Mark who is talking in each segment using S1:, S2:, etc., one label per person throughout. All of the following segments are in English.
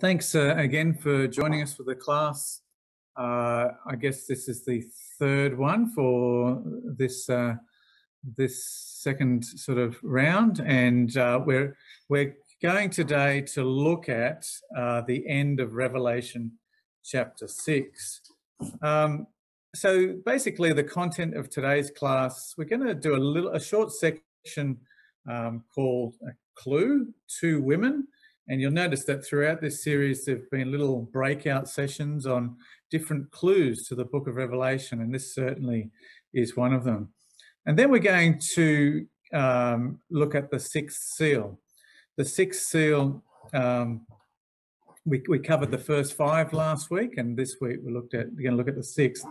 S1: Thanks uh, again for joining us for the class. Uh, I guess this is the third one for this uh, this second sort of round, and uh, we're we're going today to look at uh, the end of Revelation chapter six. Um, so basically, the content of today's class, we're going to do a little a short section um, called a clue to women and you'll notice that throughout this series, there have been little breakout sessions on different clues to the book of Revelation, and this certainly is one of them. And then we're going to um, look at the sixth seal. The sixth seal, um, we, we covered the first five last week, and this week we looked at we're going to look at the sixth.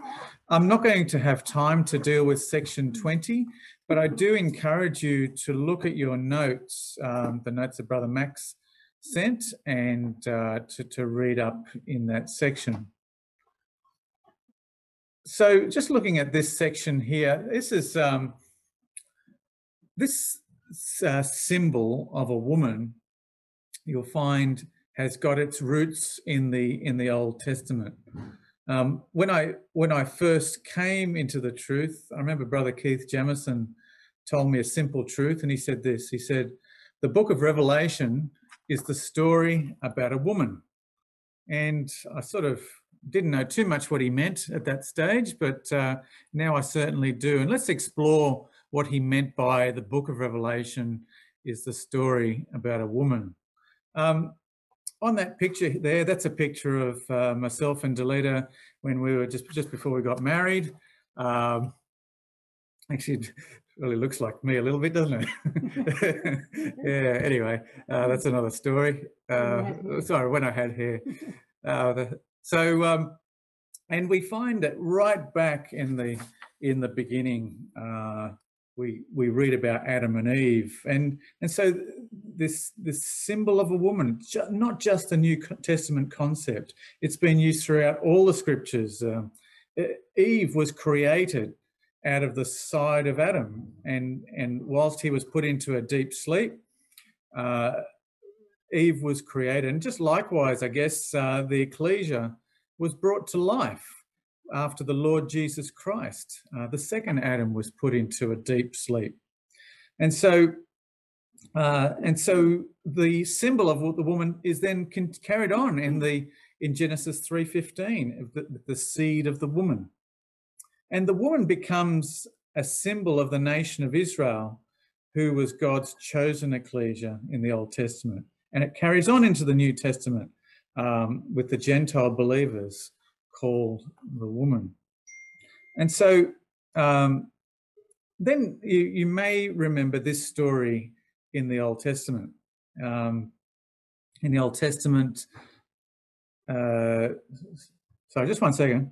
S1: I'm not going to have time to deal with section 20, but I do encourage you to look at your notes, um, the notes of Brother Max sent and uh, to, to read up in that section. So just looking at this section here, this is um, this uh, symbol of a woman you'll find has got its roots in the in the Old Testament. Um, when I when I first came into the truth, I remember Brother Keith Jamison told me a simple truth, and he said this. He said, "The Book of Revelation is the story about a woman. And I sort of didn't know too much what he meant at that stage, but uh, now I certainly do. And let's explore what he meant by the book of Revelation is the story about a woman. Um, on that picture there, that's a picture of uh, myself and Delita when we were just just before we got married. Um, actually, really looks like me a little bit, doesn't it? yeah. Anyway, uh, that's another story. Uh, sorry, when I had hair. Uh, the, so, um, and we find that right back in the in the beginning, uh, we we read about Adam and Eve, and and so this this symbol of a woman, not just a New Testament concept. It's been used throughout all the scriptures. Um, Eve was created out of the side of Adam. And, and whilst he was put into a deep sleep, uh, Eve was created. And just likewise, I guess, uh, the ecclesia was brought to life after the Lord Jesus Christ. Uh, the second Adam was put into a deep sleep. And so, uh, and so the symbol of what the woman is then carried on in the in Genesis 3:15, the, the seed of the woman. And the woman becomes a symbol of the nation of Israel, who was God's chosen ecclesia in the Old Testament. And it carries on into the New Testament um, with the Gentile believers called the woman. And so um, then you, you, may remember this story in the Old Testament. Um, in the Old Testament, uh, sorry, just one second.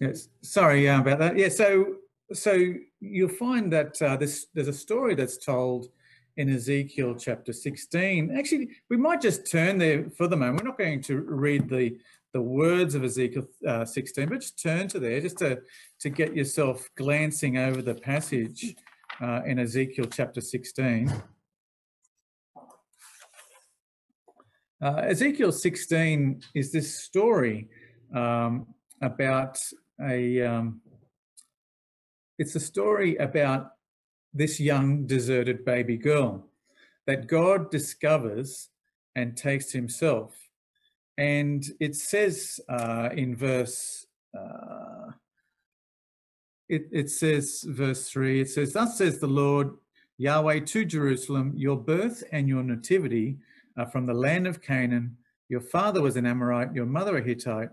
S1: Yes, sorry about that. Yeah, so so you'll find that uh, this there's a story that's told in Ezekiel chapter 16. Actually, we might just turn there for the moment. We're not going to read the the words of Ezekiel uh, 16, but just turn to there just to to get yourself glancing over the passage uh, in Ezekiel chapter 16. Uh, Ezekiel 16 is this story um, about a um, it's a story about this young deserted baby girl that God discovers and takes to himself. And it says uh, in verse, uh, it, it says, verse 3, it says, Thus says the Lord Yahweh to Jerusalem, Your birth and your nativity are from the land of Canaan. Your father was an Amorite, your mother a Hittite.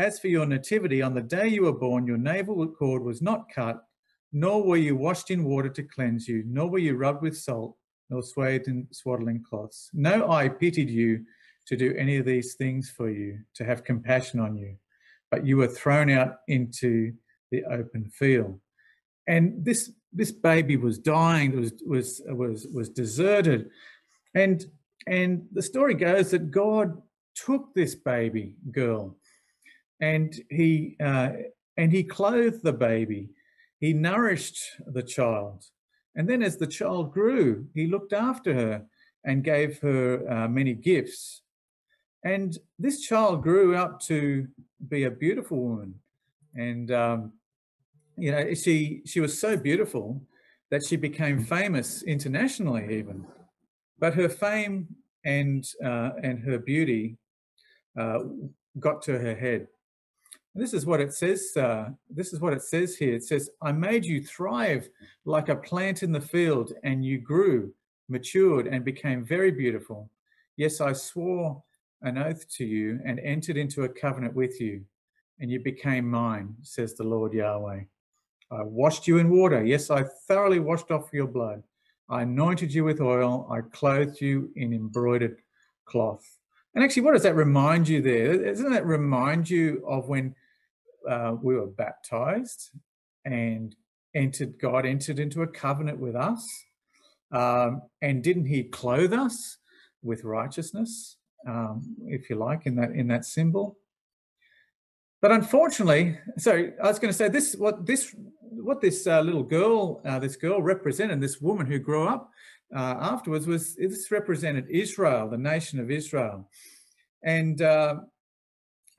S1: As for your nativity, on the day you were born, your navel cord was not cut, nor were you washed in water to cleanse you, nor were you rubbed with salt, nor swathed in swaddling cloths. No eye pitied you to do any of these things for you, to have compassion on you, but you were thrown out into the open field. And this this baby was dying, was was was was deserted, and and the story goes that God took this baby girl and he uh, and he clothed the baby. He nourished the child. And then as the child grew, he looked after her and gave her uh, many gifts. And this child grew up to be a beautiful woman. And, um, you know, she, she was so beautiful that she became famous internationally, even. But her fame and, uh, and her beauty uh, got to her head. This is what it says. Uh, this is what it says here. It says, "I made you thrive like a plant in the field, and you grew, matured, and became very beautiful. Yes, I swore an oath to you and entered into a covenant with you, and you became mine," says the Lord Yahweh. I washed you in water. Yes, I thoroughly washed off your blood. I anointed you with oil. I clothed you in embroidered cloth. And actually, what does that remind you there? Doesn't that remind you of when uh, we were baptized and entered, God entered into a covenant with us? Um, and didn't he clothe us with righteousness, um, if you like, in that in that symbol? But unfortunately, so I was going to say this: what this what this uh, little girl, uh, this girl represented, this woman who grew up uh, afterwards was this represented Israel, the nation of Israel, and uh,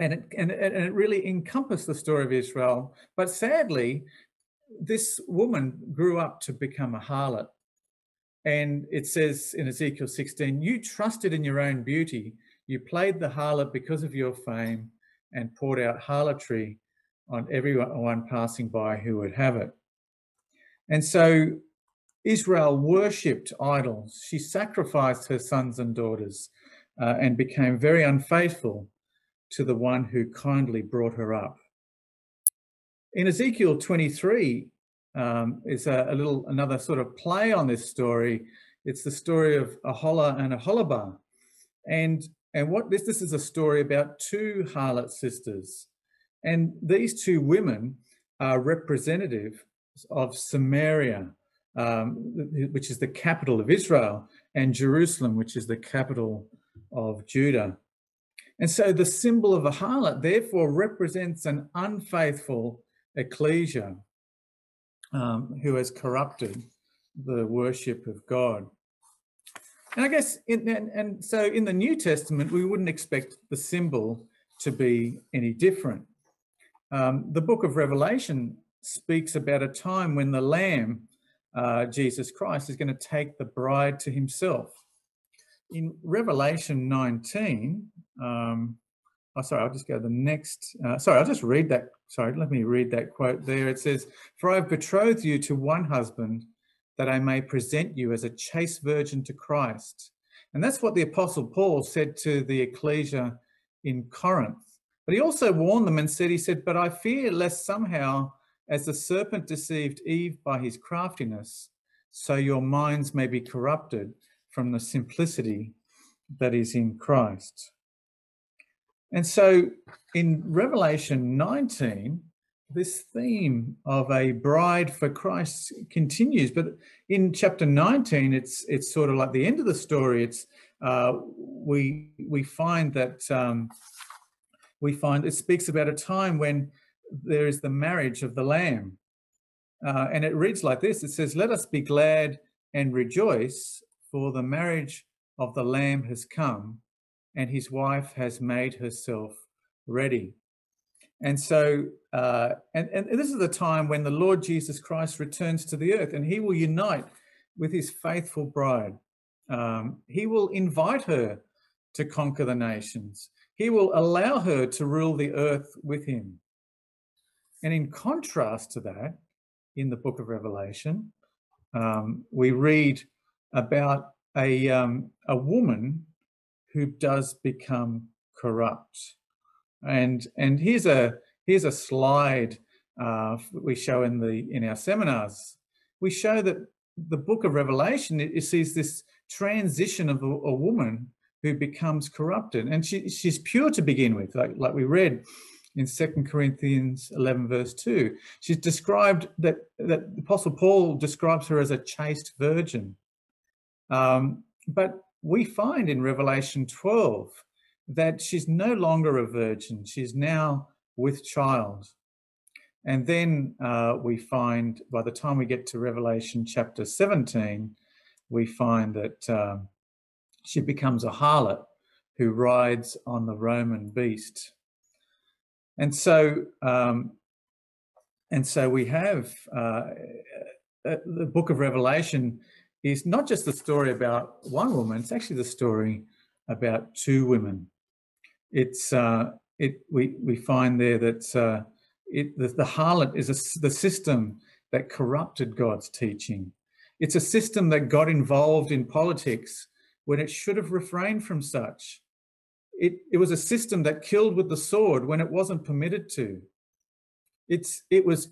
S1: and it, and, and it really encompassed the story of Israel. But sadly, this woman grew up to become a harlot, and it says in Ezekiel 16, "You trusted in your own beauty, you played the harlot because of your fame, and poured out harlotry." On everyone passing by who would have it. And so Israel worshipped idols. She sacrificed her sons and daughters uh, and became very unfaithful to the one who kindly brought her up. In Ezekiel 23 um, is a, a, little another sort of play on this story. It's the story of Ahola and Aholibah, and and what this this is a story about two harlot sisters, and these two women are representative of Samaria, um, which is the capital of Israel, and Jerusalem, which is the capital of Judah. And so the symbol of a harlot therefore represents an unfaithful ecclesia um, who has corrupted the worship of God. And I guess, in, and, and so in the New Testament, we wouldn't expect the symbol to be any different. Um, the book of Revelation speaks about a time when the Lamb uh, Jesus Christ is going to take the bride to himself. In Revelation 19, um, oh, sorry, I'll just go to the next. Uh, sorry, I'll just read that. Sorry, let me read that quote there. It says, For I've betrothed you to one husband that I may present you as a chaste virgin to Christ. And that's what the Apostle Paul said to the ecclesia in Corinth. But he also warned them and said, He said, But I fear lest somehow as the serpent deceived Eve by his craftiness, so your minds may be corrupted from the simplicity that is in Christ. And so in Revelation 19, this theme of a bride for Christ continues, but in chapter 19, it's it's sort of like the end of the story. It's uh, we we find that um, we find it speaks about a time when there is the marriage of the Lamb. Uh, and it reads like this it says, Let us be glad and rejoice, for the marriage of the Lamb has come, and his wife has made herself ready. And so, uh, and, and this is the time when the Lord Jesus Christ returns to the earth and he will unite with his faithful bride. Um, he will invite her to conquer the nations. He will allow her to rule the earth with him. And in contrast to that, in the book of Revelation, um, we read about a, um, a woman who does become corrupt. And, and here's, a, here's a slide uh, we show in, the, in our seminars. We show that the book of Revelation, it, it sees this transition of a, a, woman who becomes corrupted. And she, she's pure to begin with, like, like we read in 2 Corinthians 11, verse 2. She's described that, that Apostle Paul describes her as a chaste virgin. Um, but we find in Revelation 12 that she's no longer a virgin, she's now with child. And then uh, we find, by the time we get to Revelation chapter 17, we find that um, she becomes a harlot who rides on the Roman beast. And so, um, and so we have uh, uh, the book of Revelation is not just the story about one woman; it's actually the story about two women. It's uh, it we we find there that uh, it the, the harlot is a, the system that corrupted God's teaching. It's a system that got involved in politics when it should have refrained from such. It, it was a system that killed with the sword when it wasn't permitted to. It's it was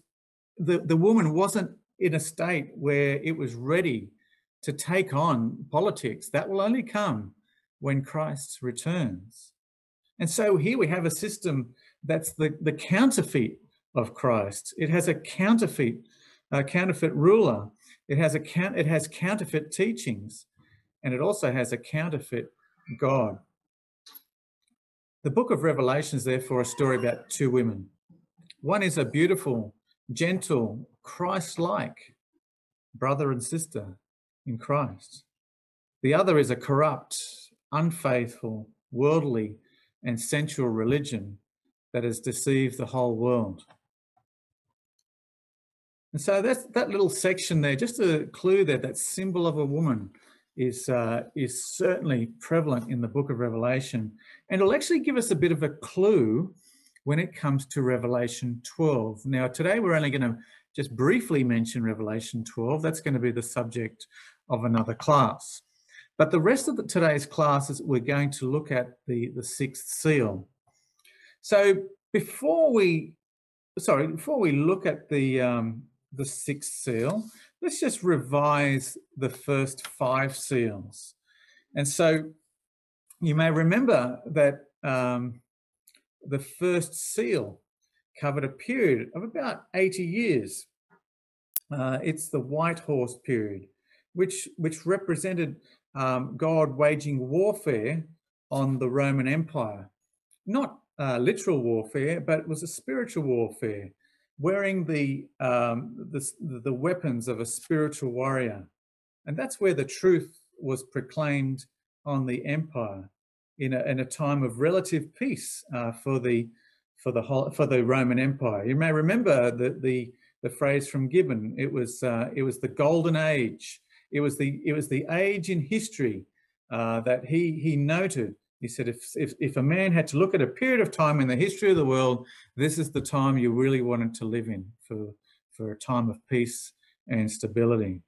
S1: the, the woman wasn't in a state where it was ready to take on politics. That will only come when Christ returns. And so here we have a system that's the, the counterfeit of Christ. It has a counterfeit, a counterfeit ruler. It has a count, it has counterfeit teachings, and it also has a counterfeit God. The book of Revelation is therefore a story about two women. One is a beautiful, gentle, Christ-like brother and sister in Christ. The other is a corrupt, unfaithful, worldly, and sensual religion that has deceived the whole world. And so that's that little section there, just a clue there, that symbol of a woman is uh, is certainly prevalent in the book of Revelation. And it'll actually give us a bit of a clue when it comes to Revelation 12. Now, today we're only going to just briefly mention Revelation 12. That's going to be the subject of another class. But the rest of the, today's class is we're going to look at the, the sixth seal. So before we, sorry, before we look at the, um, the sixth seal, let's just revise the first five seals. And so you may remember that um, the first seal covered a period of about 80 years. Uh, it's the White Horse period, which, which represented um, God waging warfare on the Roman Empire. Not uh, literal warfare, but it was a spiritual warfare, wearing the, um, the, the weapons of a spiritual warrior. And that's where the truth was proclaimed on the empire in a, in a time of relative peace uh, for the for the whole, for the Roman Empire. You may remember the the, the phrase from Gibbon. It was uh, it was the golden age. It was the it was the age in history uh, that he he noted. He said, if, if if a man had to look at a period of time in the history of the world, this is the time you really wanted to live in for for a time of peace and stability.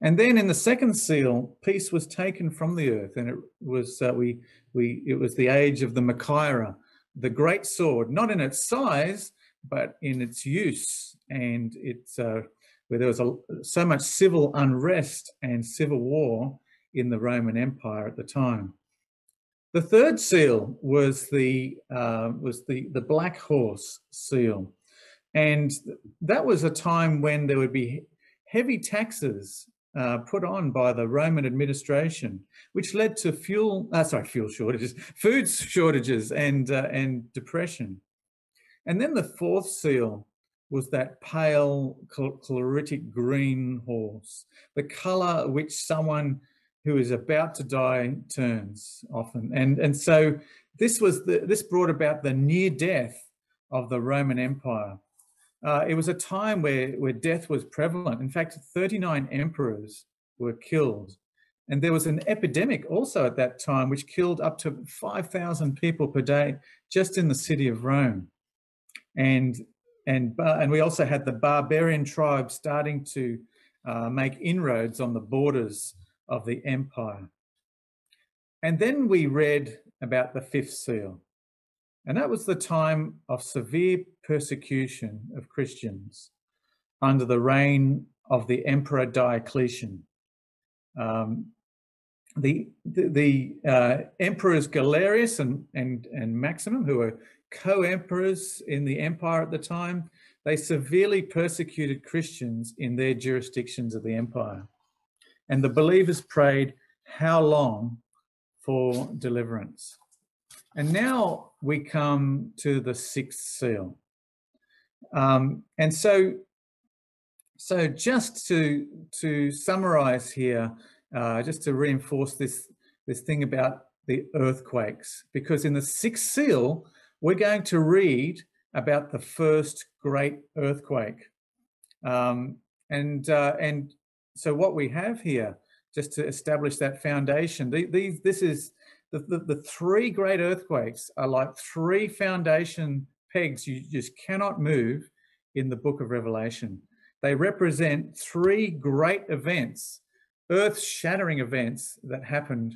S1: And then in the second seal, peace was taken from the earth, and it was uh, we we it was the age of the Machaira, the great sword, not in its size, but in its use. And it's uh, where there was a, so much civil unrest and civil war in the Roman Empire at the time. The third seal was the uh, was the the black horse seal, and that was a time when there would be heavy taxes uh, put on by the Roman administration, which led to fuel, uh, sorry, fuel shortages, food shortages and, uh, and depression. And then the fourth seal was that pale chloritic green horse, the color which someone who is about to die turns often. And, and so this was the, this brought about the near death of the Roman Empire. Uh, it was a time where, where death was prevalent. In fact, 39 emperors were killed. And there was an epidemic also at that time, which killed up to 5,000 people per day just in the city of Rome. And, and, and we also had the barbarian tribes starting to uh, make inroads on the borders of the empire. And then we read about the fifth seal. And that was the time of severe persecution of Christians under the reign of the Emperor Diocletian. Um, the the, the uh, emperors Galerius and, and, and Maximum, who were co-emperors in the empire at the time, they severely persecuted Christians in their jurisdictions of the empire. And the believers prayed, how long for deliverance? And now we come to the sixth seal. Um, and so, so just to to summarize here, uh, just to reinforce this this thing about the earthquakes, because in the sixth seal we're going to read about the first great earthquake, um, and uh, and so what we have here, just to establish that foundation, these this is the, the, the three great earthquakes are like three foundation pegs you just cannot move in the book of Revelation. They represent three great events, earth-shattering events that happened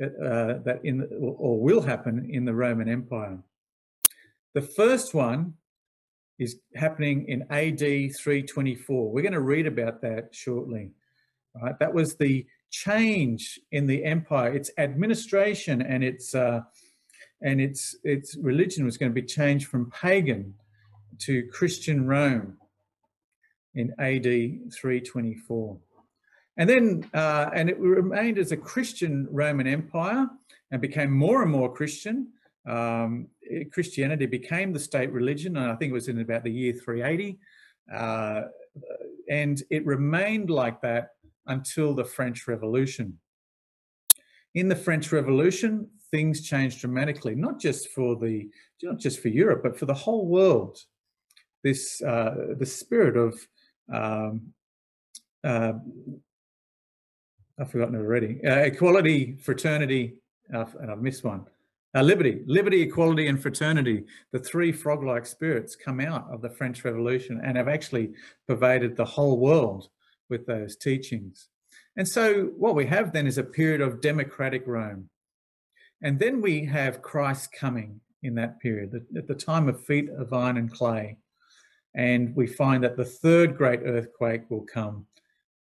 S1: uh, that in or will happen in the Roman Empire. The first one is happening in AD 324. We're going to read about that shortly. Right, that was the change in the empire, its administration and its uh, and its its religion was going to be changed from pagan to Christian Rome in AD 324. And then, uh, and it remained as a Christian Roman Empire and became more and more Christian. Um, Christianity became the state religion, and I think it was in about the year 380. Uh, and it remained like that until the French Revolution. In the French Revolution, things changed dramatically, not just for the not just for Europe, but for the whole world. This uh, the spirit of um, uh, I've forgotten it already. Uh, equality, fraternity, uh, and I've missed one. Uh, liberty, liberty, equality, and fraternity. The three frog-like spirits come out of the French Revolution and have actually pervaded the whole world with those teachings. And so what we have then is a period of democratic Rome. And then we have Christ coming in that period, at the time of feet of iron and clay. And we find that the third great earthquake will come,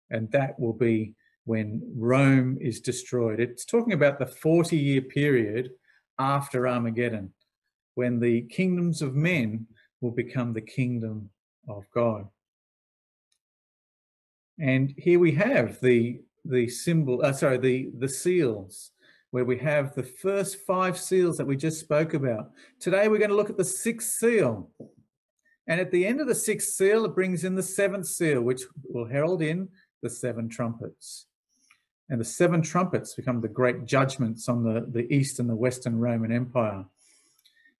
S1: and that will be when Rome is destroyed. It's talking about the 40 year period after Armageddon, when the kingdoms of men will become the kingdom of God. And here we have the the symbol, uh, sorry, the the seals, where we have the first five seals that we just spoke about. Today we're going to look at the sixth seal. And at the end of the sixth seal, it brings in the seventh seal, which will herald in the seven trumpets. And the seven trumpets become the great judgments on the, the East and the Western Roman Empire.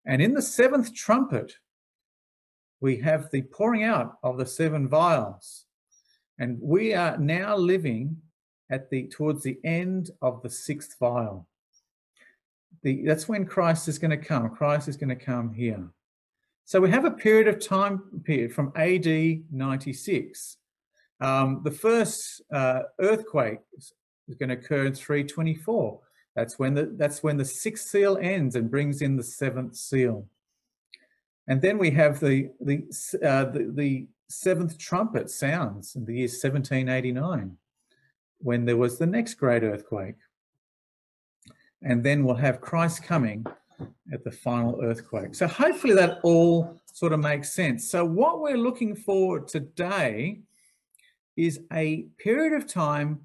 S1: And in the seventh trumpet, we have the pouring out of the seven vials. And we are now living at the towards the end of the sixth vial. The, that's when Christ is going to come. Christ is going to come here. So we have a period of time period from AD 96. Um, the first uh, earthquake is going to occur in 324. That's when the that's when the sixth seal ends and brings in the seventh seal. And then we have the the uh, the, the seventh trumpet sounds in the year 1789 when there was the next great earthquake. And then we'll have Christ coming at the final earthquake. So hopefully that all sort of makes sense. So what we're looking for today is a period of time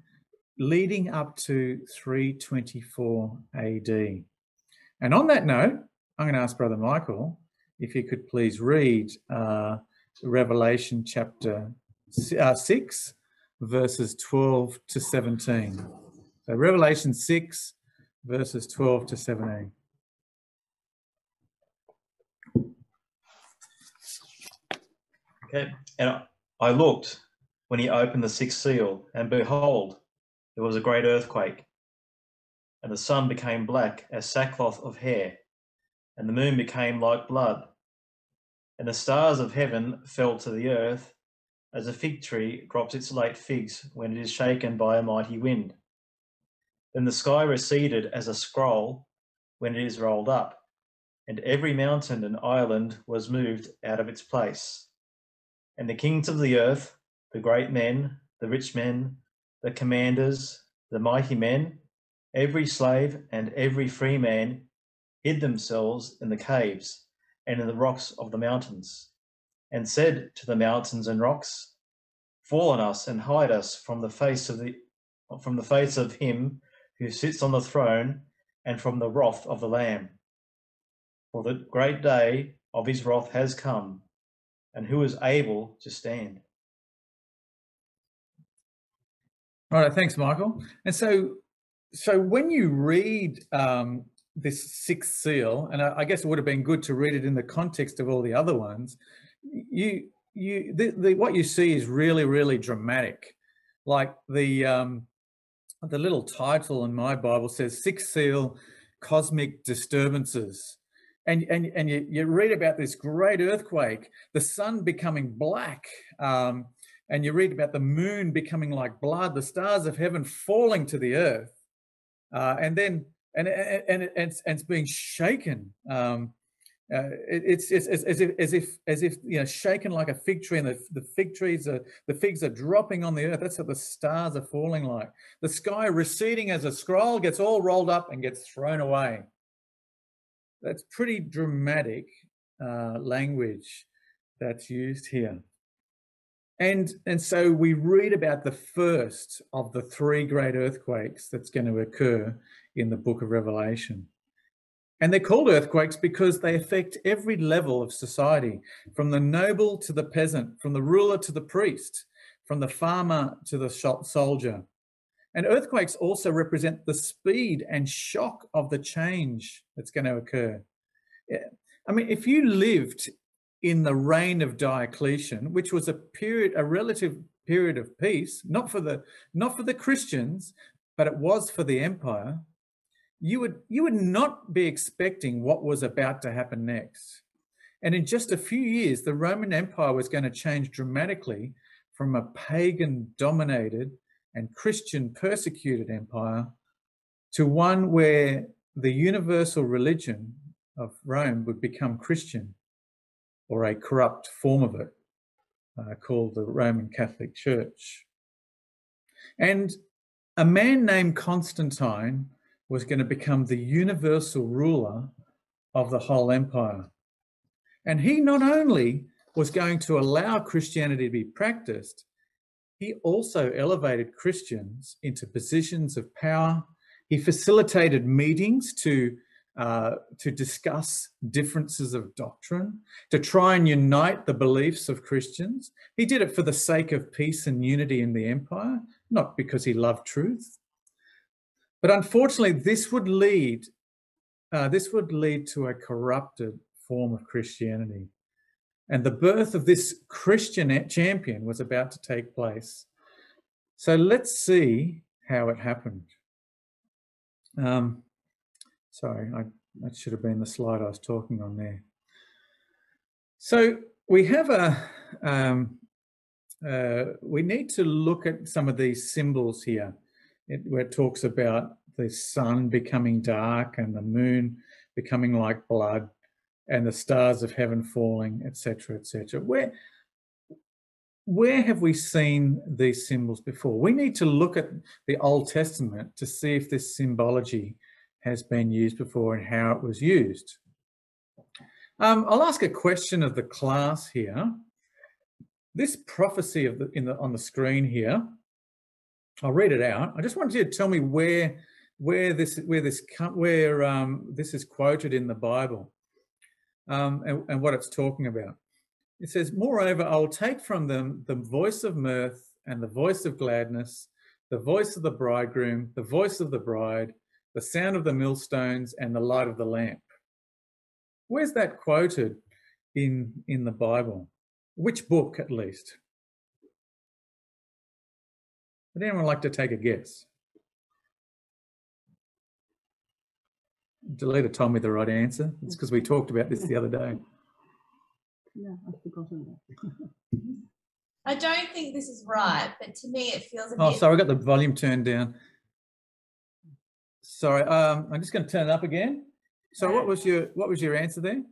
S1: leading up to 324 AD. And on that note, I'm going to ask Brother Michael if he could please read uh, Revelation chapter uh, 6, verses 12 to 17. So Revelation 6, verses 12 to 17.
S2: Okay, and I looked when he opened the sixth seal, and behold, there was a great earthquake, and the sun became black as sackcloth of hair, and the moon became like blood, and the stars of heaven fell to the earth, as a fig tree drops its late figs when it is shaken by a mighty wind. Then the sky receded as a scroll when it is rolled up, and every mountain and island was moved out of its place. And the kings of the earth, the great men, the rich men, the commanders, the mighty men, every slave and every free man hid themselves in the caves and in the rocks of the mountains, and said to the mountains and rocks, Fall on us and hide us from the face of the from the face of him who sits on the throne and from the wrath of the Lamb. For the great day of his wrath has come, and who is able to stand?
S1: All right, thanks, Michael. And so, so when you read um, this sixth seal, and I, I, guess it would have been good to read it in the context of all the other ones. You, you, the, the, what you see is really, really dramatic. Like the um, the little title in my Bible says "Sixth Seal: Cosmic Disturbances," and and and you, you read about this great earthquake, the sun becoming black. Um, and you read about the moon becoming like blood, the stars of heaven falling to the earth, uh, and then and and, and, it's, and it's being shaken. Um, uh, it, it's, it's, it's, as if as if as if you know shaken like a fig tree, and the, the fig trees are the figs are dropping on the earth. That's what the stars are falling like. The sky receding as a scroll gets all rolled up and gets thrown away. That's pretty dramatic uh, language that's used here. And, and so we read about the first of the three great earthquakes that's going to occur in the book of Revelation. And they're called earthquakes because they affect every level of society, from the noble to the peasant, from the ruler to the priest, from the farmer to the soldier. And earthquakes also represent the speed and shock of the change that's going to occur. I mean, if you lived in the reign of Diocletian, which was a period, a relative period of peace, not for the not for the Christians, but it was for the empire, you would you would not be expecting what was about to happen next. And in just a few years, the Roman Empire was going to change dramatically from a pagan dominated and Christian persecuted empire to one where the universal religion of Rome would become Christian or a corrupt form of it uh, called the Roman Catholic Church. And a man named Constantine was going to become the universal ruler of the whole empire. And he not only was going to allow Christianity to be practiced, he also elevated Christians into positions of power. He facilitated meetings to uh, to discuss differences of doctrine, to try and unite the beliefs of Christians. He did it for the sake of peace and unity in the empire, not because he loved truth. But unfortunately, this would lead uh, this would lead to a corrupted form of Christianity. And the birth of this Christian champion was about to take place. So let's see how it happened. Um, Sorry, I, that should have been the slide I was talking on there. So we have a, um, uh, we need to look at some of these symbols here it, where it talks about the sun becoming dark and the moon becoming like blood and the stars of heaven falling, etc., etc. Where, where have we seen these symbols before? We need to look at the Old Testament to see if this symbology has been used before and how it was used. Um, I'll ask a question of the class here. This prophecy of the, in the, on the screen here, I'll read it out. I just want you to tell me where where this where this where um, this is quoted in the Bible um, and, and what it's talking about. It says, "Moreover, I will take from them the voice of mirth and the voice of gladness, the voice of the bridegroom, the voice of the bride, the sound of the millstones and the light of the lamp. Where's that quoted in, in the Bible? Which book, at least? Would anyone like to take a guess? Delita told me the right answer. It's because we talked about this the other day.
S3: Yeah, I've forgotten
S4: that. I don't think this is right, but to me it feels a
S1: oh,
S4: bit.
S1: Oh, sorry, I got the volume turned down. Sorry, um, I'm just going to turn it up again. So, what was your what was your answer there?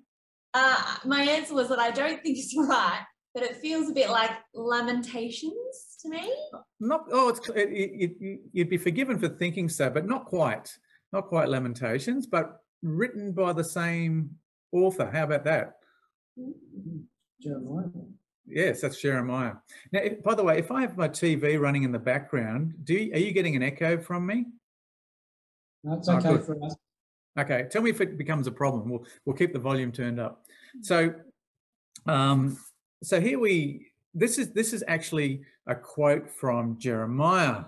S4: Uh, my answer was that I don't think it's right, but it feels a bit like Lamentations to me.
S1: Not oh, it's it, it, you'd be forgiven for thinking so, but not quite, not quite Lamentations, but written by the same author. How about that?
S3: Jeremiah.
S1: Yes, that's Jeremiah. Now, if, by the way, if I have my TV running in the background, do you, are you getting an echo from me?
S3: That's okay oh, for us.
S1: Okay, tell me if it becomes a problem. We'll we'll keep the volume turned up. So, um, so here we, this is, this is actually a quote from Jeremiah,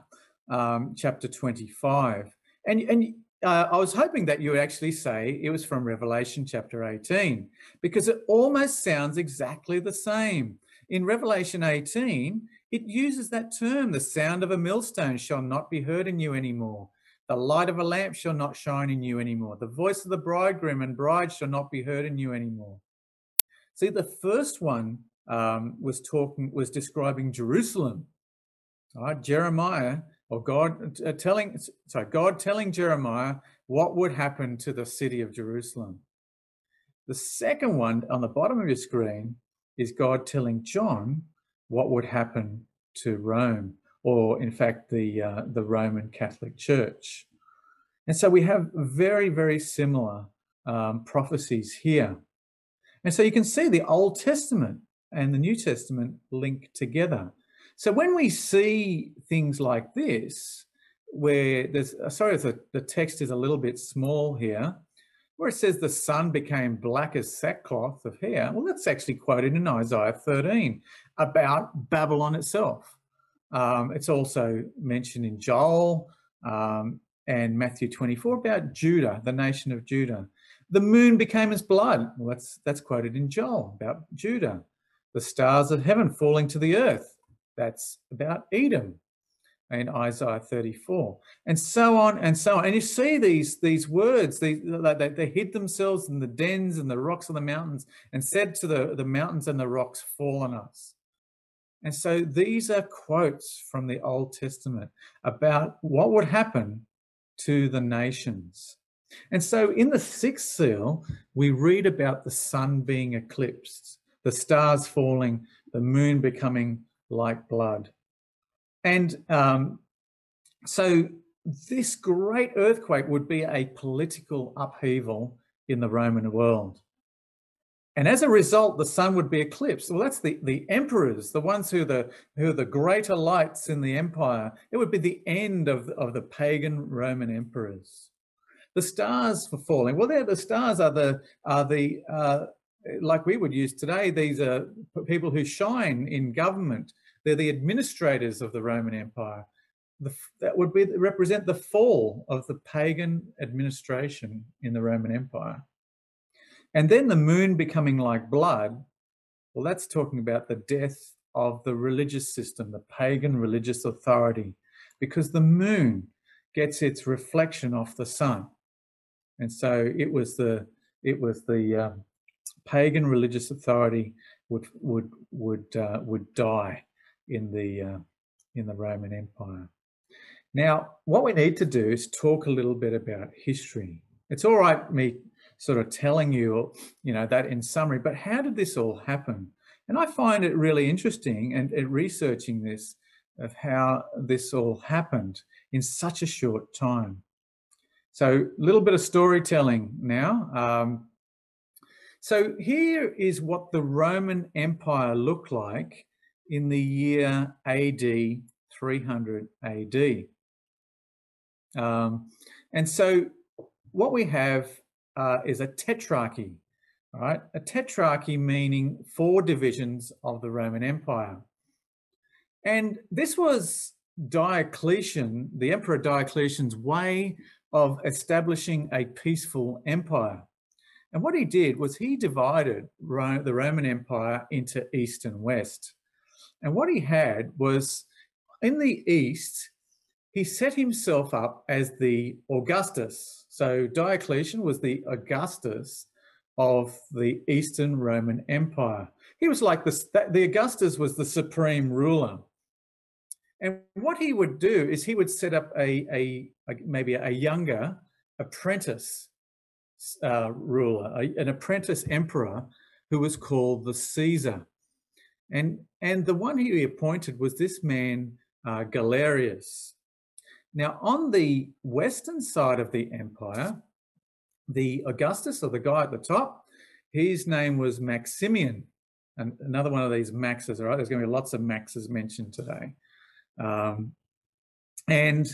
S1: um, chapter 25. And, and uh, I was hoping that you would actually say it was from Revelation chapter 18, because it almost sounds exactly the same. In Revelation 18, it uses that term, the sound of a millstone shall not be heard in you anymore. The light of a lamp shall not shine in you anymore. The voice of the bridegroom and bride shall not be heard in you anymore. See, the first one um, was talking, was describing Jerusalem. All right, Jeremiah, or God uh, telling, sorry, God telling Jeremiah what would happen to the city of Jerusalem. The second one on the bottom of your screen is God telling John what would happen to Rome, or in fact, the, uh, the Roman Catholic Church. And so we have very, very similar um, prophecies here. And so you can see the Old Testament and the New Testament link together. So when we see things like this, where there's, uh, sorry, the, the text is a little bit small here, where it says the sun became black as sackcloth of hair. Well, that's actually quoted in Isaiah 13 about Babylon itself. Um, it's also mentioned in Joel um, and Matthew 24 about Judah, the nation of Judah. The moon became as blood. Well, that's, that's quoted in Joel about Judah. The stars of heaven falling to the earth. That's about Edom in Isaiah 34, and so on and so on. And you see these these words, they, they, they hid themselves in the dens and the rocks of the mountains and said to the, the mountains and the rocks, fall on us. And so these are quotes from the Old Testament about what would happen to the nations. And so in the sixth seal, we read about the sun being eclipsed, the stars falling, the moon becoming like blood. And um, so this great earthquake would be a political upheaval in the Roman world. And as a result, the sun would be eclipsed. Well, that's the, the emperors, the ones who the, who are the greater lights in the empire. It would be the end of, of the pagan Roman emperors. The stars for falling. Well, the stars are the, are the uh, like we would use today, these are people who shine in government. They're the administrators of the Roman Empire. The, that would be represent the fall of the pagan administration in the Roman Empire. And then the moon becoming like blood, well, that's talking about the death of the religious system, the pagan religious authority, because the moon gets its reflection off the sun. And so it was the it was the uh, pagan religious authority would would would uh, would die in the uh, in the Roman Empire. Now, what we need to do is talk a little bit about history. It's all right me sort of telling you, you know, that in summary, but how did this all happen? And I find it really interesting and, and researching this of how this all happened in such a short time. So a little bit of storytelling now. Um, so here is what the Roman Empire looked like in the year AD 300 AD. Um, and so what we have uh, is a tetrarchy, right? A tetrarchy meaning four divisions of the Roman Empire. And this was Diocletian, the Emperor Diocletian's way of establishing a peaceful empire. And what he did was he divided the Roman Empire into East and West. And what he had was in the East, he set himself up as the Augustus. So Diocletian was the Augustus of the Eastern Roman Empire. He was like the, the Augustus was the supreme ruler. And what he would do is he would set up a, a, a maybe a younger apprentice uh, ruler, a, an apprentice emperor who was called the Caesar. And, and the one he appointed was this man, uh, Galerius. Now, on the western side of the empire, the Augustus, or the guy at the top, his name was Maximian. And another one of these Maxes, all right? There's going to be lots of Maxes mentioned today. Um, and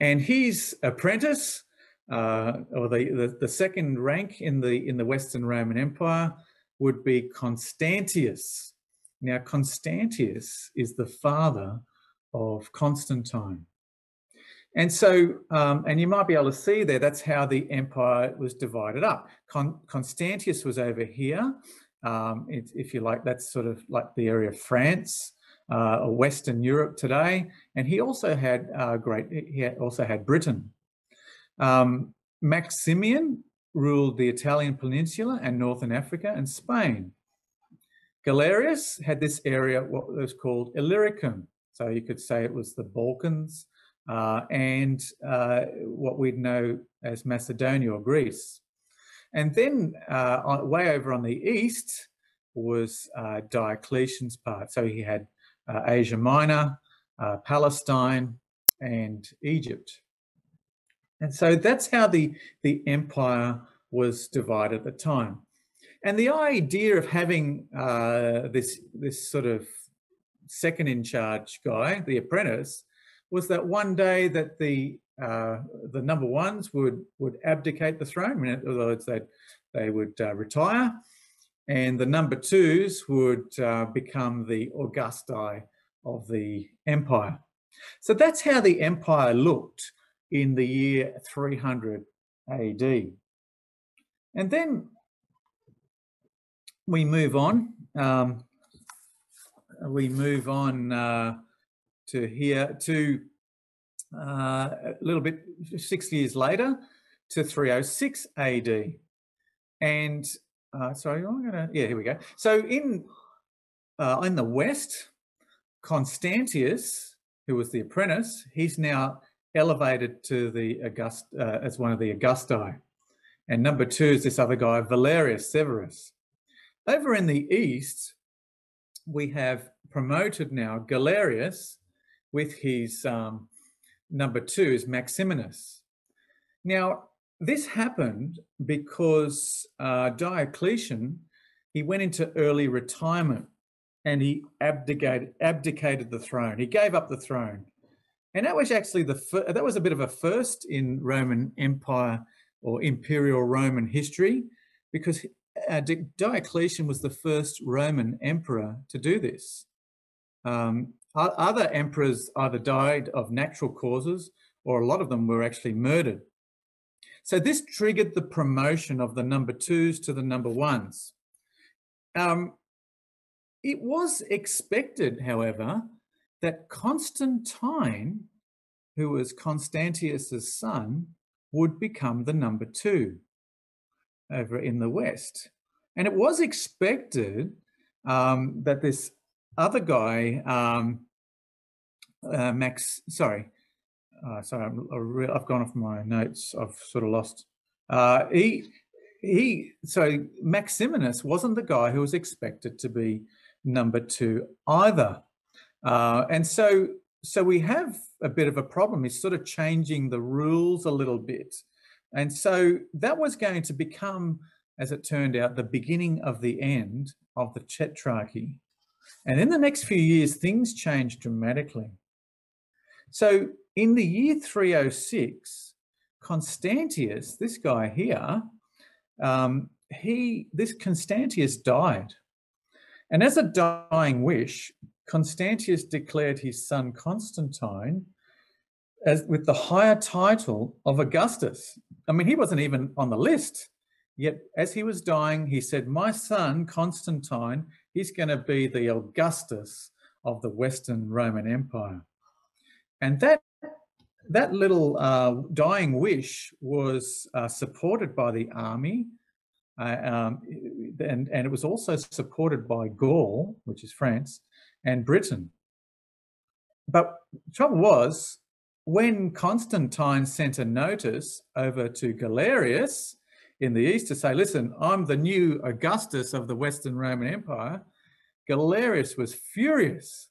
S1: and his apprentice, uh, or the, the, the second rank in the in the Western Roman Empire, would be Constantius. Now, Constantius is the father of Constantine. And so, um, and you might be able to see there, that's how the empire was divided up. Con- Constantius was over here. Um, it, if you like, that's sort of like the area of France uh, or Western Europe today. And he also had uh, great, he had also had Britain. Um, Maximian ruled the Italian peninsula and northern Africa and Spain. Galerius had this area, what was called Illyricum. So you could say it was the Balkans uh, and uh, what we'd know as Macedonia or Greece. And then uh, way over on the east was uh, Diocletian's part. So he had uh, Asia Minor, uh, Palestine, and Egypt. And so that's how the, the empire was divided at the time. And the idea of having this, this sort of second in charge guy, the apprentice, was that one day that the uh, the number ones would would abdicate the throne. In other words, they they would uh, retire, and the number twos would uh, become the Augusti of the empire. So that's how the empire looked in the year 300 AD. And then we move on. Um, we move on uh, to here to uh, a little bit six years later to 306 AD. And uh, sorry, I'm gonna yeah, here we go. So in uh, in the west, Constantius, who was the apprentice, he's now elevated to the August uh, as one of the Augusti. And number two is this other guy, Valerius Severus. Over in the east, we have promoted now Galerius with his um, number two is Maximinus. Now, this happened because uh, Diocletian, he went into early retirement and he abdicated, abdicated the throne. He gave up the throne. And that was actually the fir- that was a bit of a first in Roman Empire or Imperial Roman history because uh, Diocletian was the first Roman emperor to do this. Um, other emperors either died of natural causes or a lot of them were actually murdered. So this triggered the promotion of the number twos to the number ones. Um, it was expected, however, that Constantine, who was Constantius's son, would become the number two over in the West. And it was expected um, that this other guy, um, uh, Max, sorry, uh, sorry, i have gone off my notes. I've sort of lost. Uh, he, he, so Maximinus wasn't the guy who was expected to be number two either. Uh, and so, so we have a bit of a problem. He's sort of changing the rules a little bit. And so that was going to become, as it turned out, the beginning of the end of the Tetrarchy. And in the next few years, things changed dramatically. So in the year 306, Constantius, this guy here, um, he this Constantius died. And as a dying wish, Constantius declared his son Constantine as with the higher title of Augustus. I mean, he wasn't even on the list. Yet, as he was dying, he said, My son, Constantine, he's going to be the Augustus of the Western Roman Empire. And that that little uh, dying wish was uh, supported by the army, uh, um, and, and it was also supported by Gaul, which is France, and Britain. But the trouble was, when Constantine sent a notice over to Galerius in the east to say, listen, I'm the new Augustus of the Western Roman Empire, Galerius was furious.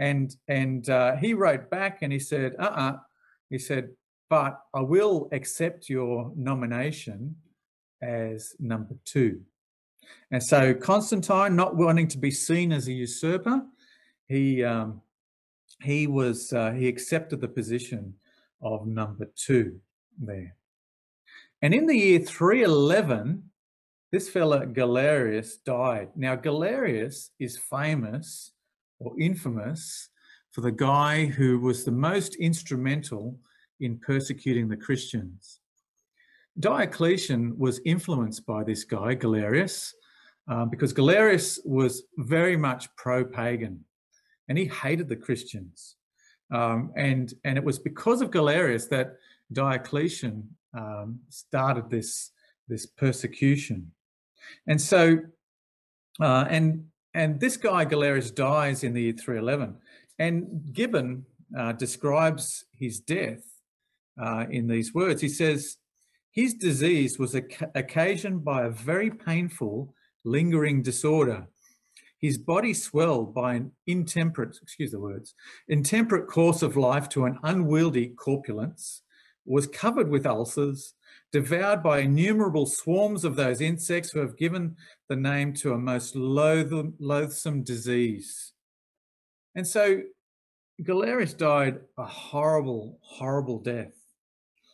S1: And, and uh, he wrote back and he said, uh uh he said, but I will accept your nomination as number two. And so Constantine, not wanting to be seen as a usurper, he um, he was uh, he accepted the position of number two there. And in the year 311, this fella Galerius died. Now, Galerius is famous or infamous for the guy who was the most instrumental in persecuting the Christians. Diocletian was influenced by this guy, Galerius, um, because Galerius was very much pro pagan and he hated the Christians. Um, and, and it was because of Galerius that Diocletian um, started this, this persecution. And so, uh, and, and this guy Galerius dies in the year 311. And Gibbon uh, describes his death uh, in these words. He says, his disease was occasioned by a very painful, lingering disorder. His body swelled by an intemperate, excuse the words, intemperate course of life to an unwieldy corpulence, was covered with ulcers, devoured by innumerable swarms of those insects who have given the name to a most loathsome, loathsome disease. And so Galerius died a horrible, horrible death.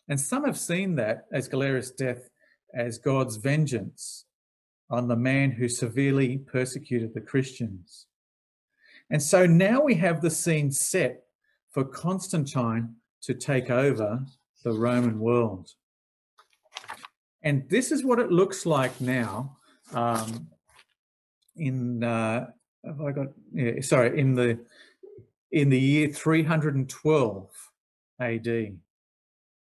S1: And some have seen that as Galerius' death as God's vengeance on the man who severely persecuted the Christians. And so now we have the scene set for Constantine to take over the Roman world. And this is what it looks like now um, in, uh, have I got, yeah, sorry, in the, in the year 312 AD.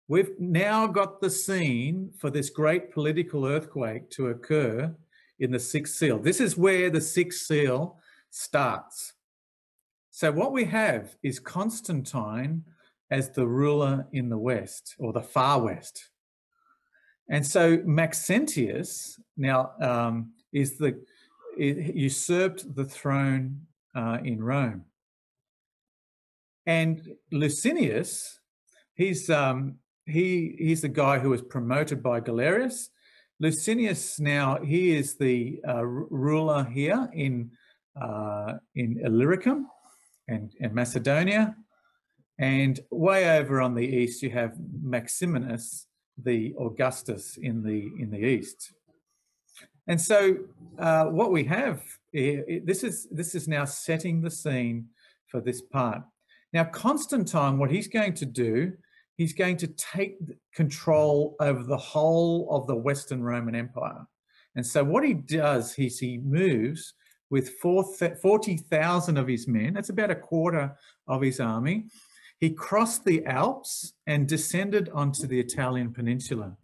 S1: We've now got the scene for this great political earthquake to occur in the sixth seal. This is where the sixth seal starts. So what we have is Constantine as the ruler in the west or the far west. And so Maxentius now um, is the usurped the throne uh, in Rome. And Licinius, he's um, he he's the guy who was promoted by Galerius. Licinius now he is the uh, ruler here in uh, in Illyricum and, and Macedonia, and way over on the east you have Maximinus, the Augustus in the in the east. And so uh, what we have here, this is this is now setting the scene for this part. Now Constantine, what he's going to do he's going to take control over the whole of the Western Roman Empire. And so what he does is he moves with 40,000 of his men, that's about a quarter of his army. He crossed the Alps and descended onto the Italian peninsula.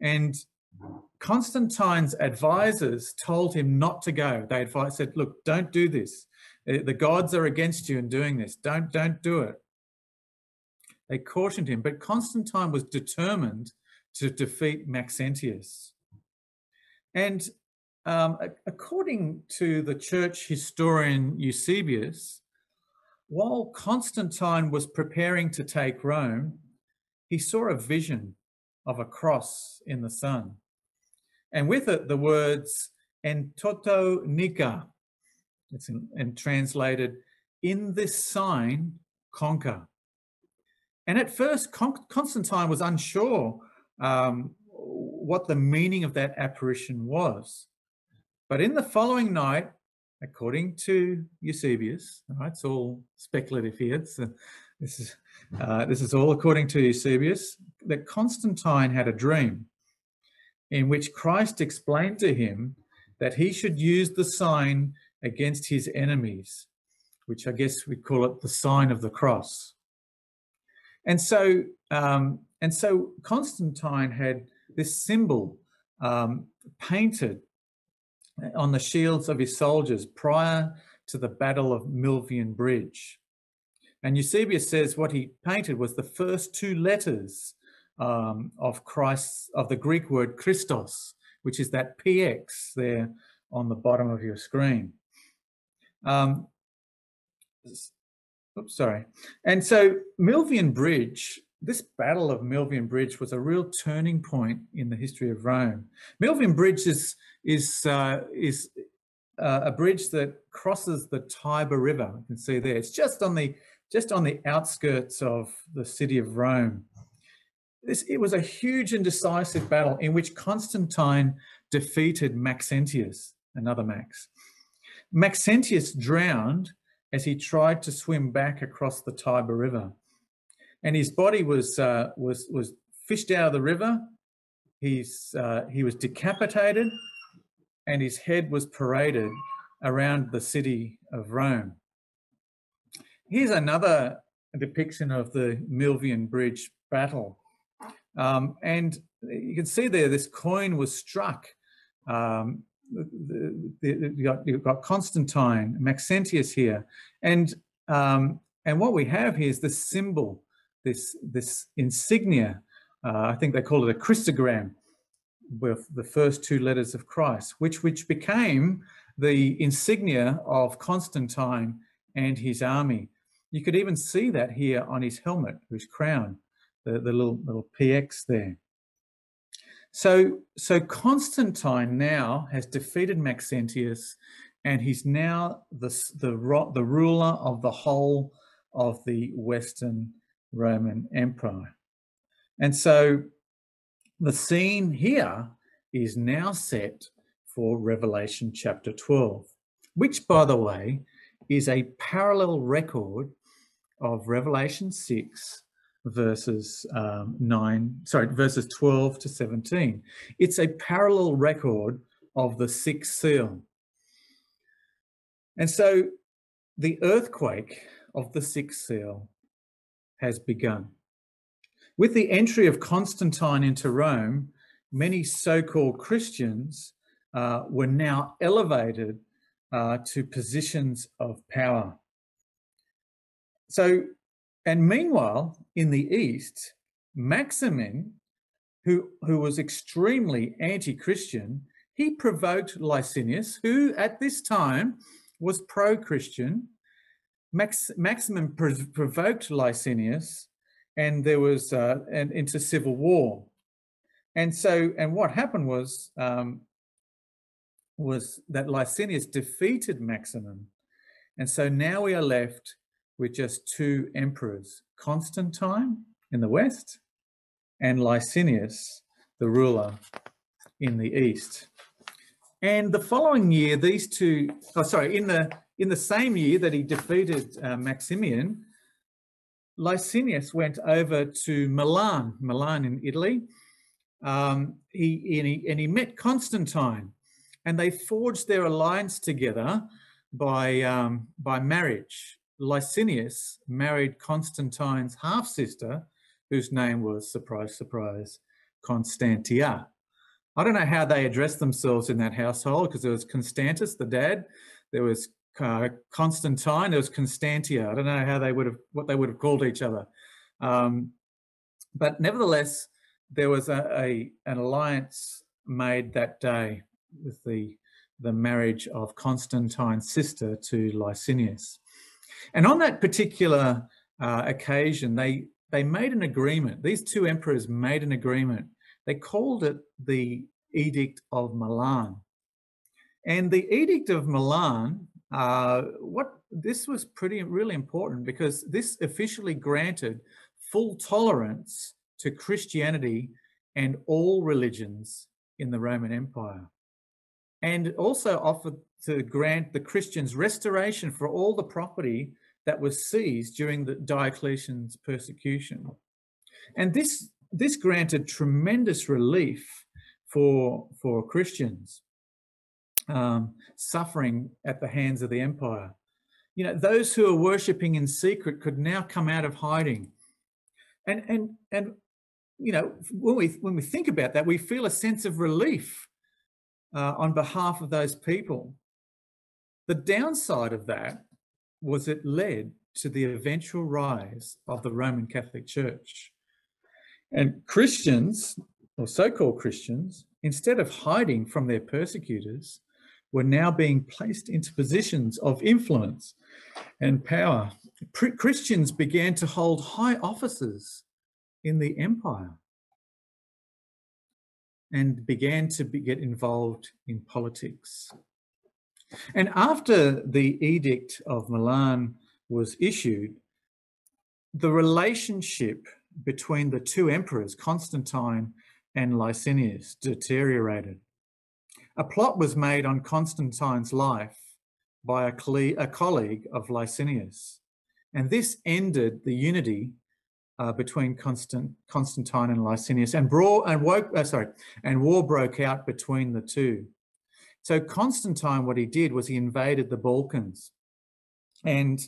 S1: And Constantine's advisors told him not to go. They advised, said, look, don't do this. The gods are against you in doing this. Don't, don't do it. They cautioned him, but Constantine was determined to defeat Maxentius. And um, according to the church historian Eusebius, while Constantine was preparing to take Rome, he saw a vision of a cross in the sun. And with it, the words, en toto nika, it's in, and translated, in this sign, conquer. And at first, Con- Constantine was unsure um, what the meaning of that apparition was. But in the following night, according to Eusebius, right, it's all speculative here. It's, uh, this is uh, this is all according to Eusebius that Constantine had a dream in which Christ explained to him that he should use the sign against his enemies, which I guess we call it the sign of the cross. And so, um, and so Constantine had this symbol um, painted on the shields of his soldiers prior to the Battle of Milvian Bridge. And Eusebius says what he painted was the first two letters um, of Christ, of the Greek word Christos, which is that PX there on the bottom of your screen. Um, Oops, sorry. And so Milvian Bridge, this Battle of Milvian Bridge was a real turning point in the history of Rome. Milvian Bridge is is uh, is uh, a bridge that crosses the Tiber River. You can see there. It's just on the just on the outskirts of the city of Rome. This it was a huge and decisive battle in which Constantine defeated Maxentius, another Max. Maxentius drowned as he tried to swim back across the Tiber River, and his body was uh, was was fished out of the river. He's uh, he was decapitated, and his head was paraded around the city of Rome. Here's another depiction of the Milvian Bridge battle. Um, and you can see there, this coin was struck. Um, the, the, you got, you've got Constantine, Maxentius here, and um, and what we have here is the symbol, this this insignia. Uh, I think they call it a Christogram, with the first two letters of Christ, which which became the insignia of Constantine and his army. You could even see that here on his helmet, his crown, the, the little little PX there. So, so Constantine now has defeated Maxentius, and he's now the, the, the ruler of the whole of the Western Roman Empire. And so the scene here is now set for Revelation chapter 12, which, by the way, is a parallel record of Revelation 6 verses um, 9, sorry, verses 12 to 17. It's a parallel record of the sixth seal. And so the earthquake of the sixth seal has begun. With the entry of Constantine into Rome, many so called Christians uh, were now elevated uh, to positions of power. So and meanwhile, in the East, Maximin, who, who was extremely anti Christian, he provoked Licinius, who at this time was pro Christian. Max, Maximin provoked Licinius, and there was uh, an, into civil war. And so, and what happened was um, was that Licinius defeated Maximin, and so now we are left with just two emperors Constantine in the west and Licinius, the ruler in the east. And the following year, these two, oh, sorry, in the in the same year that he defeated uh, Maximian, Licinius went over to Milan, Milan in Italy. Um, he, and he and he met Constantine, and they forged their alliance together by um, by marriage. Licinius married Constantine's half sister, whose name was, surprise, surprise, Constantia. I don't know how they addressed themselves in that household because there was Constantius, the dad, there was uh, Constantine, there was Constantia. I don't know how they would have, what they would have called each other. Um, but nevertheless, there was a, a, an alliance made that day with the the marriage of Constantine's sister to Licinius. And on that particular uh, occasion, they they made an agreement. These two emperors made an agreement. They called it the Edict of Milan. And the Edict of Milan, uh, what this was pretty really important because this officially granted full tolerance to Christianity and all religions in the Roman Empire, and also offered to grant the Christians restoration for all the property that was seized during the Diocletian's persecution. And this, this granted tremendous relief for, for Christians um, suffering at the hands of the empire. You know, those who are worshipping in secret could now come out of hiding. And, and, and you know, when we, when we think about that, we feel a sense of relief uh, on behalf of those people. The downside of that was it led to the eventual rise of the Roman Catholic Church. And Christians, or so called Christians, instead of hiding from their persecutors, were now being placed into positions of influence and power. Christians began to hold high offices in the empire and began to be, get involved in politics. And after the Edict of Milan was issued, the relationship between the two emperors, Constantine and Licinius, deteriorated. A plot was made on Constantine's life by a, a colleague of Licinius, and this ended the unity uh, between Constant, Constantine and Licinius, and, bro- and, woke, uh, sorry, and war broke out between the two. So Constantine, what he did was he invaded the Balkans, and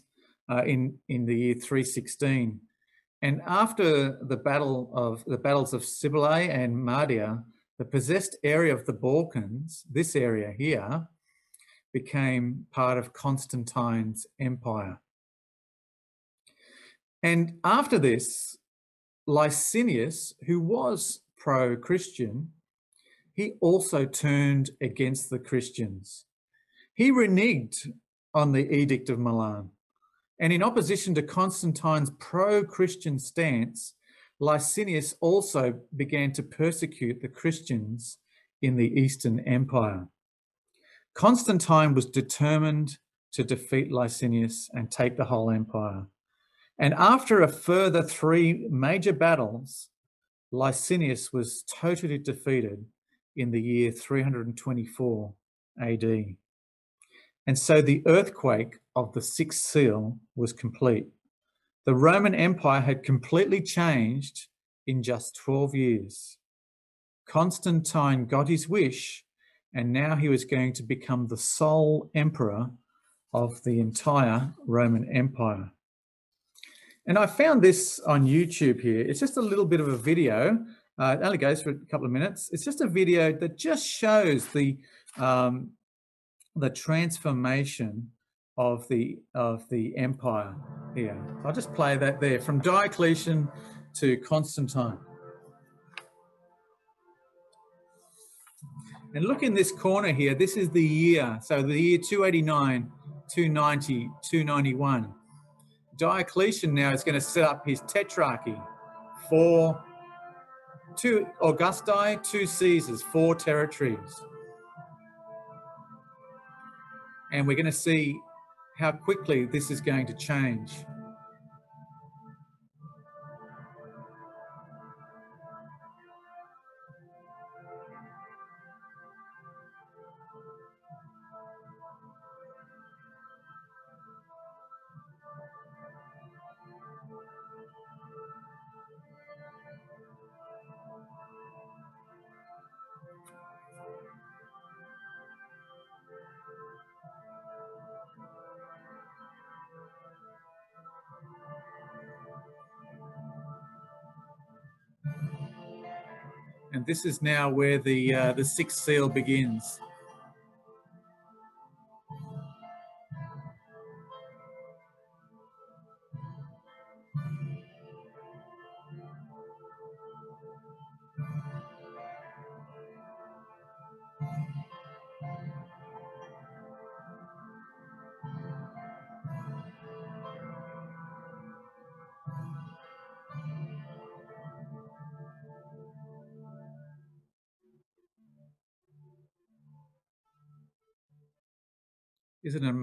S1: uh, in in the year 316, and after the battle of the battles of Cibalae and Mardia, the possessed area of the Balkans, this area here, became part of Constantine's empire. And after this, Licinius, who was pro Christian, he also turned against the Christians. He reneged on the Edict of Milan. And in opposition to Constantine's pro Christian stance, Licinius also began to persecute the Christians in the Eastern Empire. Constantine was determined to defeat Licinius and take the whole empire. And after a further three major battles, Licinius was totally defeated in the year 324 AD. And so the earthquake of the sixth seal was complete. The Roman Empire had completely changed in just 12 years. Constantine got his wish, and now he was going to become the sole emperor of the entire Roman Empire. And I found this on YouTube here. It's just a little bit of a video. Uh, it only goes for a couple of minutes. It's just a video that just shows the um, the transformation of the of the empire here. I'll just play that there from Diocletian to Constantine. And look in this corner here, this is the year. So the year 289, 290, 291. Diocletian now is going to set up his tetrarchy. Four, two Augusti, two Caesars, four territories. And we're going to see how quickly this is going to change. This is now where the uh, the sixth seal begins.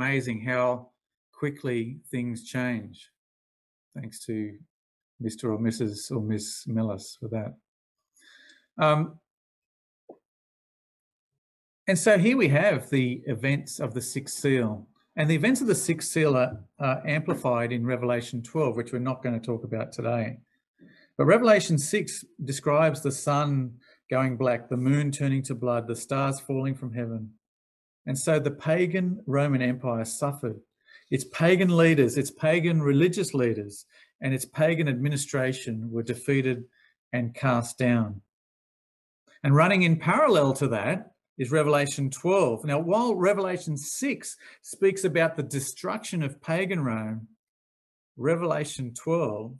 S1: Amazing how quickly things change? Thanks to Mr. or Mrs. or Miss Millis for that. Um, and so here we have the events of the sixth seal. And the events of the sixth seal are, are amplified in Revelation 12, which we're not going to talk about today. But Revelation 6 describes the sun going black, the moon turning to blood, the stars falling from heaven. And so the pagan Roman Empire suffered. Its pagan leaders, its pagan religious leaders, and its pagan administration were defeated and cast down. And running in parallel to that is Revelation 12. Now, while Revelation 6 speaks about the destruction of pagan Rome, Revelation 12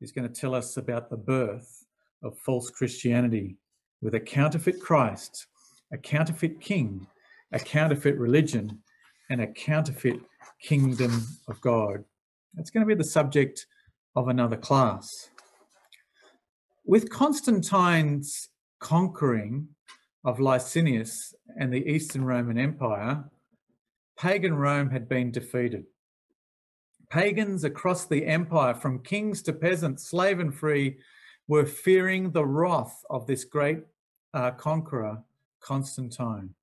S1: is going to tell us about the birth of false Christianity with a counterfeit Christ, a counterfeit king, a counterfeit religion, and a counterfeit kingdom of God. That's going to be the subject of another class. With Constantine's conquering of Licinius and the Eastern Roman Empire, pagan Rome had been defeated. Pagans across the empire, from kings to peasants, slave and free, were fearing the wrath of this great uh, conqueror, Constantine.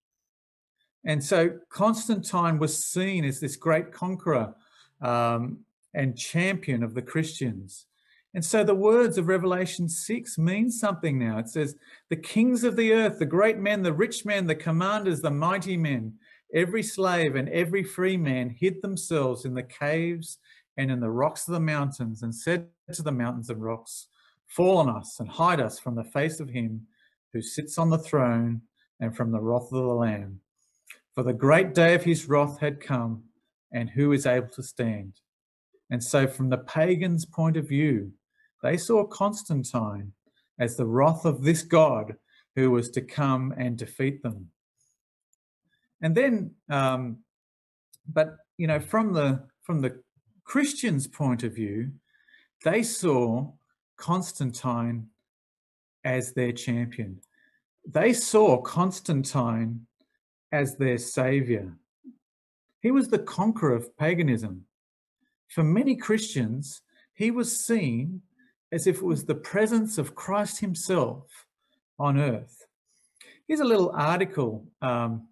S1: And so Constantine was seen as this great conqueror um, and champion of the Christians. And so the words of Revelation 6 mean something now. It says, The kings of the earth, the great men, the rich men, the commanders, the mighty men, every slave and every free man hid themselves in the caves and in the rocks of the mountains and said to the mountains and rocks, Fall on us and hide us from the face of him who sits on the throne and from the wrath of the Lamb. For the great day of his wrath had come, and who is able to stand? And so, from the pagans' point of view, they saw Constantine as the wrath of this God who was to come and defeat them. And then, um, but you know, from the from the Christians' point of view, they saw Constantine as their champion. They saw Constantine as their savior. He was the conqueror of paganism. For many Christians, he was seen as if it was the presence of Christ himself on earth. Here's a little article um,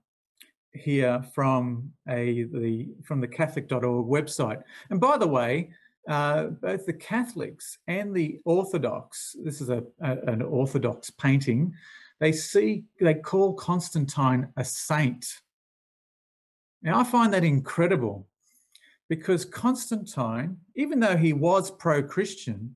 S1: here from a the from the Catholic.org website. And by the way, uh, both the Catholics and the Orthodox, this is a, a, an Orthodox painting, they see they call Constantine a saint. Now I find that incredible because Constantine, even though he was pro-Christian,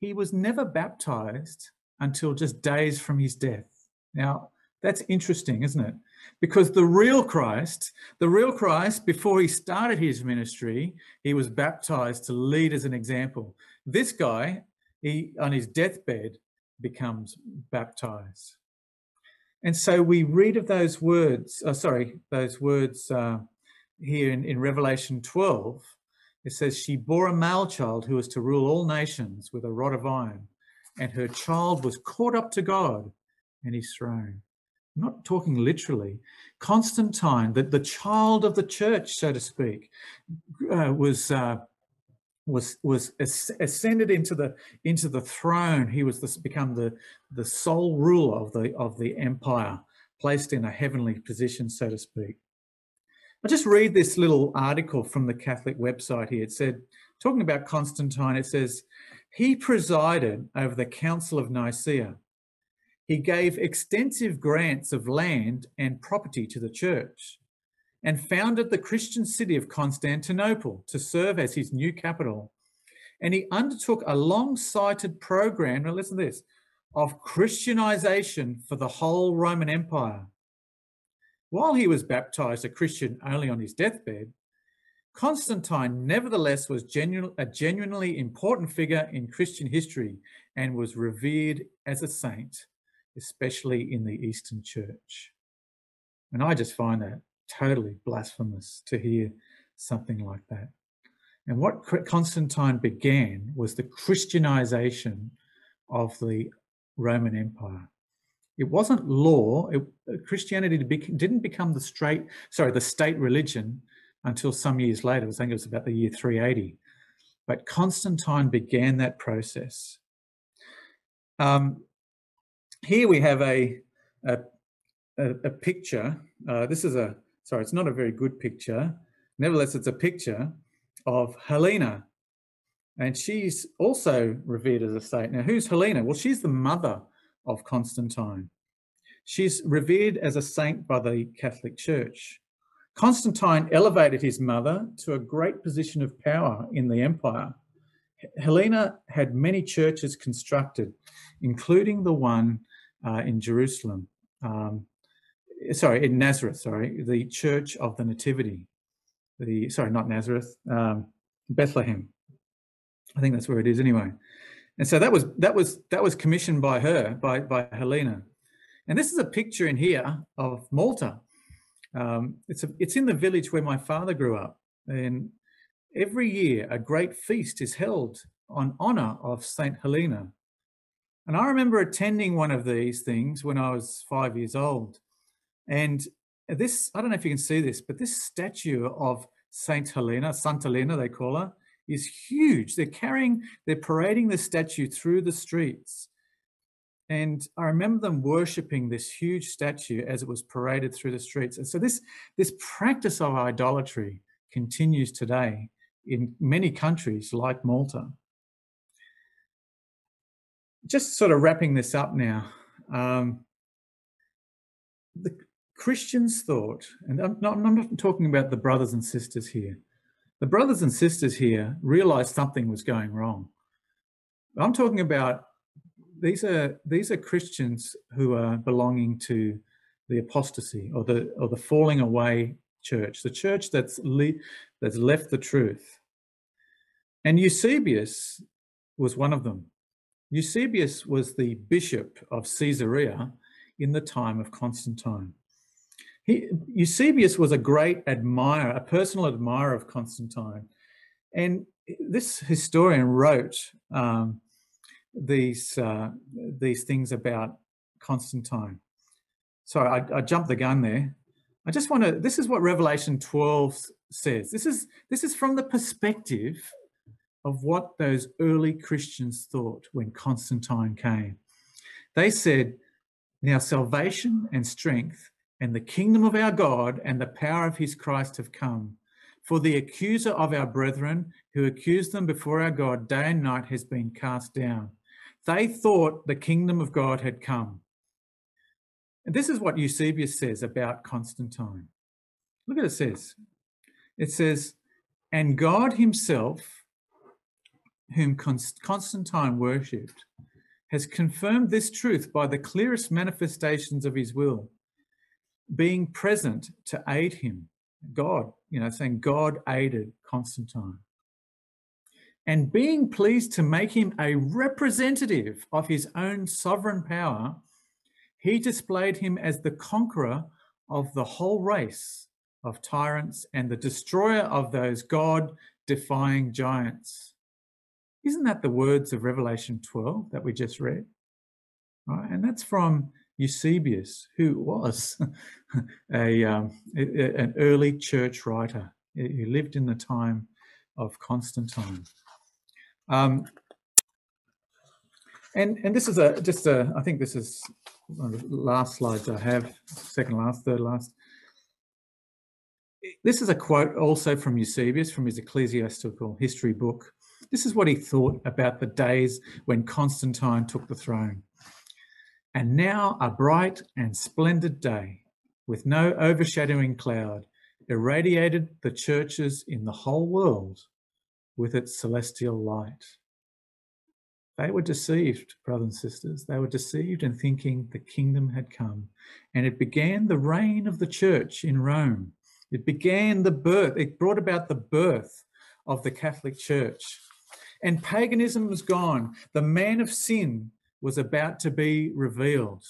S1: he was never baptized until just days from his death. Now, that's interesting, isn't it? Because the real Christ, the real Christ, before he started his ministry, he was baptized to lead as an example. This guy, he on his deathbed becomes baptized. And so we read of those words, oh, sorry, those words uh, here in, in Revelation 12 it says, She bore a male child who was to rule all nations with a rod of iron, and her child was caught up to God and his throne. Not talking literally. Constantine, the, the child of the church, so to speak, uh, was. Uh, was was ascended into the into the throne. He was this, become the the sole ruler of the of the empire, placed in a heavenly position, so to speak. I'll just read this little article from the Catholic website here. It said, talking about Constantine, it says, he presided over the Council of Nicaea. He gave extensive grants of land and property to the church and founded the Christian city of Constantinople to serve as his new capital. And he undertook a long sighted program, now listen to this, of Christianization for the whole Roman Empire. While he was baptized a Christian only on his deathbed, Constantine nevertheless was genu- a genuinely important figure in Christian history and was revered as a saint, especially in the Eastern Church. And I just find that totally blasphemous to hear something like that. And what Constantine began was the Christianization of the Roman Empire. It wasn't law. It, uh, Christianity didn't become the straight, sorry, the state religion until some years later. I think it was about the year 380. But Constantine began that process. Um, here we have a, a, a, picture. Uh, this is a, sorry, it's not a very good picture. Nevertheless, it's a picture of Helena. And she's also revered as a saint. Now, who's Helena? Well, she's the mother of Constantine. She's revered as a saint by the Catholic Church. Constantine elevated his mother to a great position of power in the empire. Helena had many churches constructed, including the one uh, in Jerusalem. Um, sorry, in Nazareth, sorry, the Church of the Nativity. The sorry, not Nazareth, um, Bethlehem. I think that's where it is anyway. And so that was that was that was commissioned by her, by by Helena. And this is a picture in here of Malta. Um, it's a, it's in the village where my father grew up, and every year a great feast is held on honor of Saint Helena. And I remember attending one of these things when I was five years old. And this, I don't know if you can see this, but this statue of Saint Helena, Santa Helena, they call her, is huge. They're carrying, they're parading the statue through the streets. And I remember them worshipping this huge statue as it was paraded through the streets. And so this, this practice of idolatry continues today in many countries like Malta. Just sort of wrapping this up now. Um, the Christians thought, and I'm not, I'm not talking about the brothers and sisters here, the brothers and sisters here realized something was going wrong. I'm talking about these are these are Christians who are belonging to the apostasy or the or the falling away church, the church that's le- that's left the truth. And Eusebius was one of them. Eusebius was the bishop of Caesarea in the time of Constantine. He, Eusebius was a great admirer, a personal admirer of Constantine. And this historian wrote um, these, uh, these things about Constantine. Sorry, I, I jumped the gun there. I just want to, this is what Revelation 12 says. This is, this is from the perspective of what those early Christians thought when Constantine came. They said, Now salvation and strength and the kingdom of our God and the power of his Christ have come. For the accuser of our brethren, who accused them before our God day and night, has been cast down. They thought the kingdom of God had come. And this is what Eusebius says about Constantine. Look at it says. It says, And God himself, whom Constantine worshipped, has confirmed this truth by the clearest manifestations of his will, being present to aid him. God, you know, saying God aided Constantine. And being pleased to make him a representative of his own sovereign power, he displayed him as the conqueror of the whole race of tyrants and the destroyer of those God defying giants. Isn't that the words of Revelation 12 that we just read? Right? And that's from Eusebius, who was a, um, a, an early church writer. He lived in the time of Constantine. Um, and and this is a just a I think this is one of the last slides I have, second last, third last. This is a quote also from Eusebius from his ecclesiastical history book. This is what he thought about the days when Constantine took the throne. And now a bright and splendid day, with no overshadowing cloud, irradiated the churches in the whole world with its celestial light. They were deceived, brothers and sisters. They were deceived in thinking the kingdom had come. And it began the reign of the church in Rome. It began the birth, it brought about the birth of the Catholic Church. And paganism was gone. The man of sin was about to be revealed.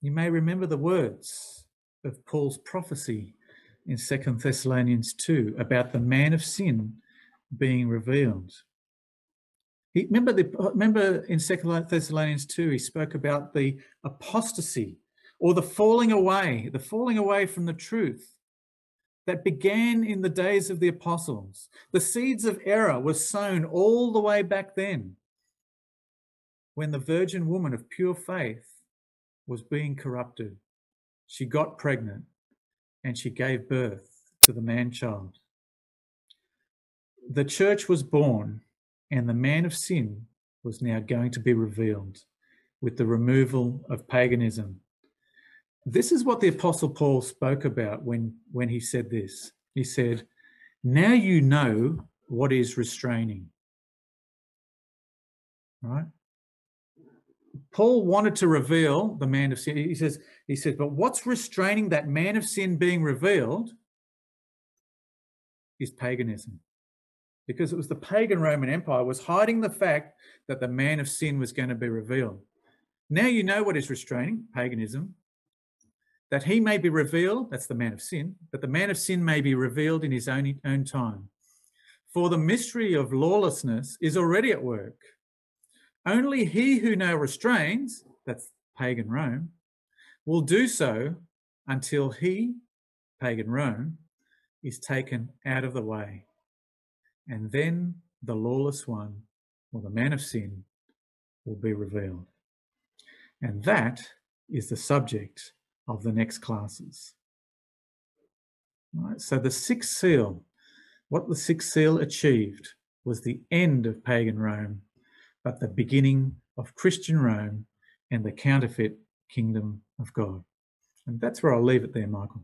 S1: You may remember the words of Paul's prophecy in Second Thessalonians 2 about the man of sin being revealed. He, remember, the, remember in Second Thessalonians 2, he spoke about the apostasy or the falling away, the falling away from the truth that began in the days of the apostles. The seeds of error were sown all the way back then when the virgin woman of pure faith was being corrupted. She got pregnant and she gave birth to the man child. The church was born, and the man of sin was now going to be revealed with the removal of paganism. This is what the Apostle Paul spoke about when, when he said this. He said, Now you know what is restraining. Right? Paul wanted to reveal the man of sin. He says, he says, but what's restraining that man of sin being revealed is paganism. Because it was the pagan Roman Empire was hiding the fact that the man of sin was going to be revealed. Now you know what is restraining paganism. That he may be revealed, that's the man of sin, that the man of sin may be revealed in his own, own time. For the mystery of lawlessness is already at work. Only he who now restrains, that's pagan Rome, will do so until he, pagan Rome, is taken out of the way. And then the lawless one, or the man of sin, will be revealed. And that is the subject of the next classes. All right, so the sixth seal, what the sixth seal achieved was the end of pagan Rome, but the beginning of Christian Rome and the counterfeit kingdom of God. And that's where I'll leave it there, Michael.